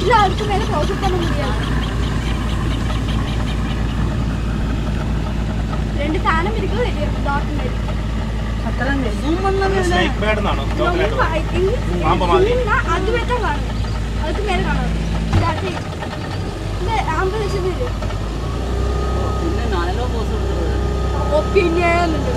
இல்ல அதுக்கு மேல ப்ராசஸ் பண்ண முடியாது ரெண்டு ஃபேனும் இருக்கு വലിയ டாட் மாதிரி അത്ര zoom ഒന്നും സ്നേക്ക് ബേർഡ് എന്നാണോ ലോക്കലായിട്ട് പാമ്പ് മാതിരി. அதுவே தான் காணும் அதுக்கு மேல காணாது இதாட்டி இல்ல ஐம்பது லட்சம் பேரு പിന്നെ നാലോ പോസ് കൊടുത്തത് ഒപ്പീനിയൻ ഉണ്ട്